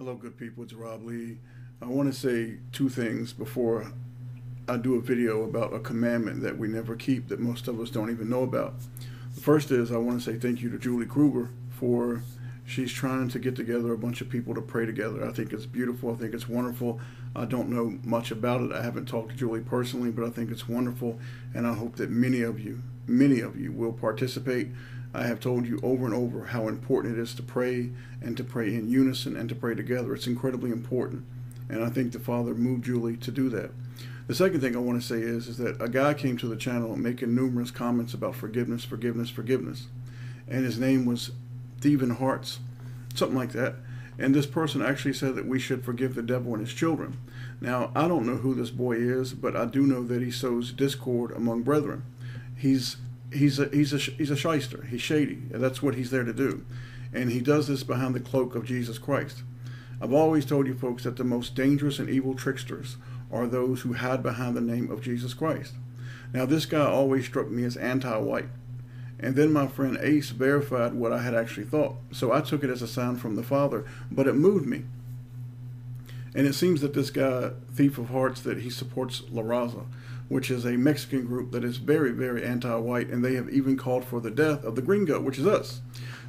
Hello, good people. It's Rob Lee. I want to say two things before I do a video about a commandment that we never keep that most of us don't even know about. The first is I want to say thank you to Julie Kruger for she's trying to get together a bunch of people to pray together. I think it's beautiful. I think it's wonderful. I don't know much about it. I haven't talked to Julie personally, but I think it's wonderful, and I hope that many of you, many of you, will participate. I have told you over and over how important it is to pray and to pray in unison and to pray together. It's incredibly important, and I think the Father moved Julie to do that. The second thing I want to say is, is that a guy came to the channel making numerous comments about forgiveness, forgiveness, forgiveness, and his name was Stephen Hearts, something like that. And this person actually said that we should forgive the devil and his children. Now, I don't know who this boy is, but I do know that he sows discord among brethren. He's he's a he's a he's a shyster. He's shady. And that's what he's there to do, and he does this behind the cloak of Jesus Christ. I've always told you folks that the most dangerous and evil tricksters are those who hide behind the name of Jesus Christ. Now, this guy always struck me as anti-white. And then my friend Ace verified what I had actually thought. So I took it as a sign from the Father, but it moved me. And it seems that this guy, Thief of Hearts, that he supports La Raza, which is a Mexican group that is very, very anti-white, and they have even called for the death of the gringo, which is us.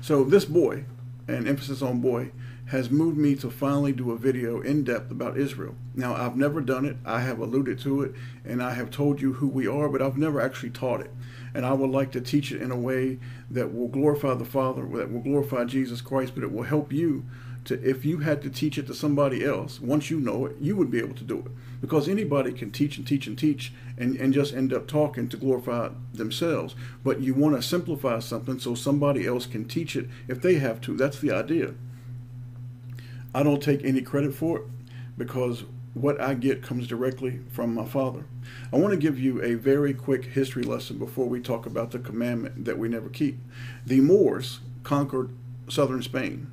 So this boy, and emphasis on boy, has moved me to finally do a video in depth about Israel. Now, I've never done it. I have alluded to it, and I have told you who we are, but I've never actually taught it and I would like to teach it in a way that will glorify the Father, that will glorify Jesus Christ, but it will help you to, if you had to teach it to somebody else, once you know it, you would be able to do it. Because anybody can teach and teach and teach and, and just end up talking to glorify themselves. But you want to simplify something so somebody else can teach it if they have to. That's the idea. I don't take any credit for it because what I get comes directly from my Father. I want to give you a very quick history lesson before we talk about the commandment that we never keep. The Moors conquered southern Spain.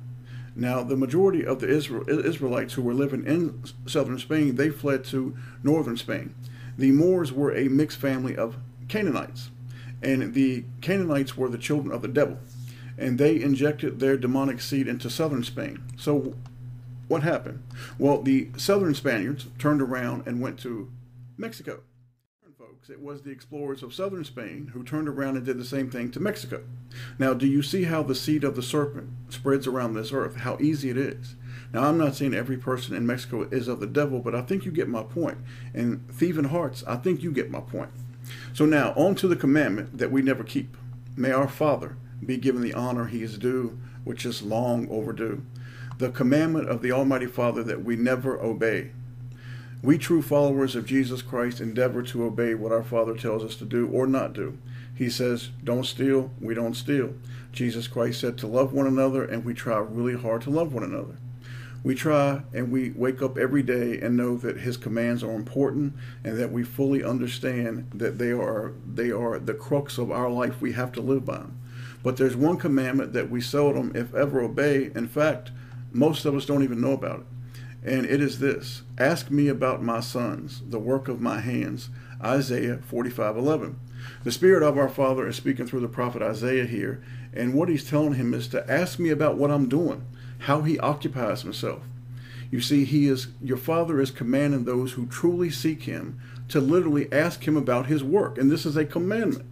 Now, the majority of the Israelites who were living in southern Spain, they fled to northern Spain. The Moors were a mixed family of Canaanites, and the Canaanites were the children of the devil, and they injected their demonic seed into southern Spain. So what happened? Well, the southern Spaniards turned around and went to Mexico. Folks, it was the explorers of southern Spain who turned around and did the same thing to Mexico. Now, do you see how the seed of the serpent spreads around this earth? How easy it is. Now, I'm not saying every person in Mexico is of the devil, but I think you get my point. And thieving hearts, I think you get my point. So now, on to the commandment that we never keep. May our Father be given the honor he is due, which is long overdue the commandment of the Almighty Father that we never obey. We true followers of Jesus Christ endeavor to obey what our Father tells us to do or not do. He says, don't steal, we don't steal. Jesus Christ said to love one another, and we try really hard to love one another. We try and we wake up every day and know that his commands are important and that we fully understand that they are they are the crux of our life we have to live by. But there's one commandment that we seldom, if ever, obey. In fact, most of us don't even know about it. And it is this Ask me about my sons, the work of my hands. Isaiah 45 11. The Spirit of our Father is speaking through the prophet Isaiah here, and what he's telling him is to ask me about what I'm doing, how he occupies himself. You see, he is your father is commanding those who truly seek him to literally ask him about his work, and this is a commandment.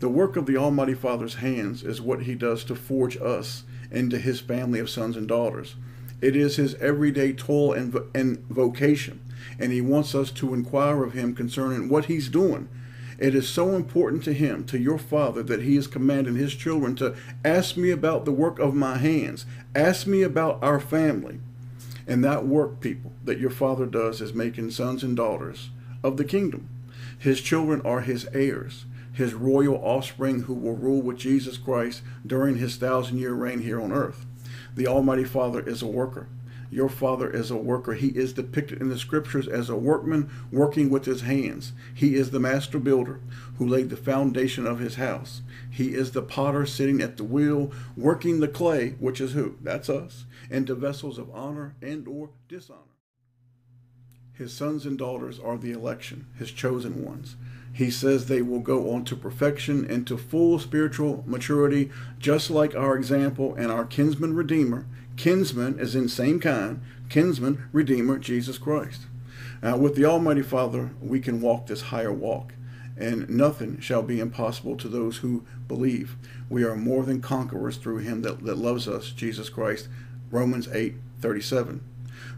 The work of the Almighty Father's hands is what he does to forge us into his family of sons and daughters. It is his everyday toil and, and vocation, and he wants us to inquire of him concerning what he's doing. It is so important to him, to your father, that he is commanding his children to ask me about the work of my hands, ask me about our family. And that work, people, that your father does is making sons and daughters of the kingdom. His children are his heirs his royal offspring who will rule with Jesus Christ during his thousand year reign here on earth. The Almighty Father is a worker. Your father is a worker. He is depicted in the scriptures as a workman working with his hands. He is the master builder who laid the foundation of his house. He is the potter sitting at the wheel, working the clay, which is who? That's us, into vessels of honor and or dishonor. His sons and daughters are the election, his chosen ones. He says they will go on to perfection and to full spiritual maturity, just like our example and our kinsman redeemer, Kinsman is in same kind, kinsman, redeemer, Jesus Christ. Now, with the Almighty Father, we can walk this higher walk, and nothing shall be impossible to those who believe. We are more than conquerors through him that, that loves us, Jesus Christ. Romans 8 37.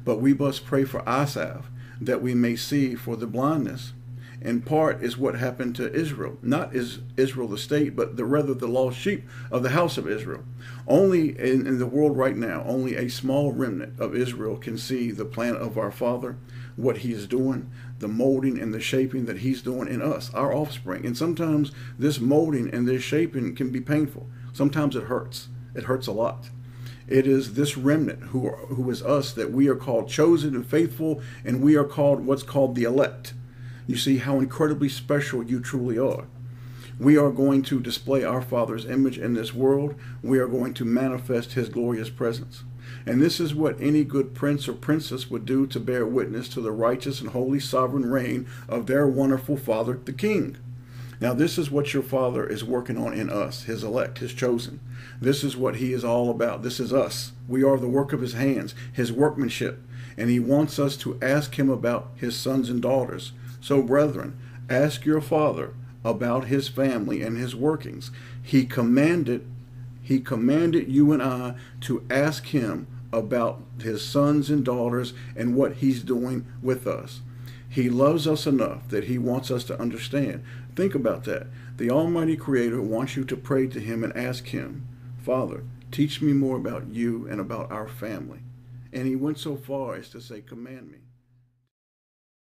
But we must pray for Asaph that we may see for the blindness. In part is what happened to Israel. Not is Israel the state, but the rather the lost sheep of the house of Israel. Only in, in the world right now, only a small remnant of Israel can see the plan of our Father, what He is doing, the molding and the shaping that He's doing in us, our offspring. And sometimes this molding and this shaping can be painful. Sometimes it hurts. It hurts a lot. It is this remnant who are, who is us that we are called chosen and faithful, and we are called what's called the elect. You see how incredibly special you truly are. We are going to display our Father's image in this world. We are going to manifest His glorious presence. And this is what any good prince or princess would do to bear witness to the righteous and holy sovereign reign of their wonderful Father, the King. Now, this is what your Father is working on in us, His elect, His chosen. This is what He is all about. This is us. We are the work of His hands, His workmanship. And He wants us to ask Him about His sons and daughters. So, brethren, ask your Father about His family and His workings. He commanded, He commanded you and I to ask Him about His sons and daughters and what He's doing with us. He loves us enough that he wants us to understand. Think about that. The Almighty Creator wants you to pray to him and ask him, Father, teach me more about you and about our family. And he went so far as to say, Command me.